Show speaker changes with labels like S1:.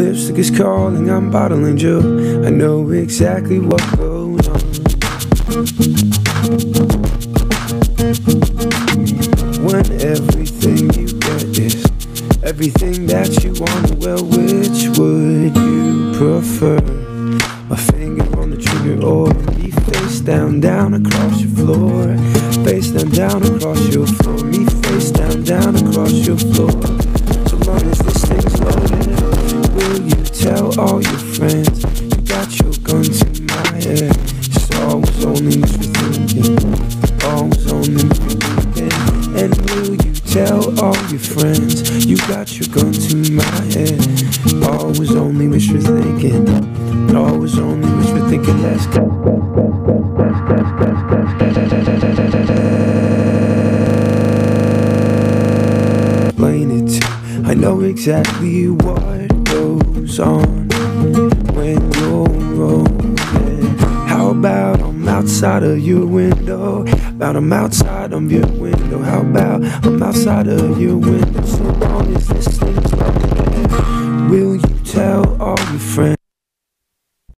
S1: lipstick is calling, I'm bottling Joe. I know exactly what goes on. When everything you get is everything that you want, well, which would you prefer? A finger on the trigger or me face down, down across your floor? Face down, down across your floor. Me face down, down across your floor. All your friends you got your gun to my head? It's always only wishful thinking, always only wishful thinking. And will you tell all your friends you got your gun to my head? Always only wishful thinking, always only wishful thinking. Let's go. Explain it to I know exactly what goes on about I'm outside of your window? About I'm outside of your window. How about I'm outside of your window? So long as this thing's will you tell all your friends?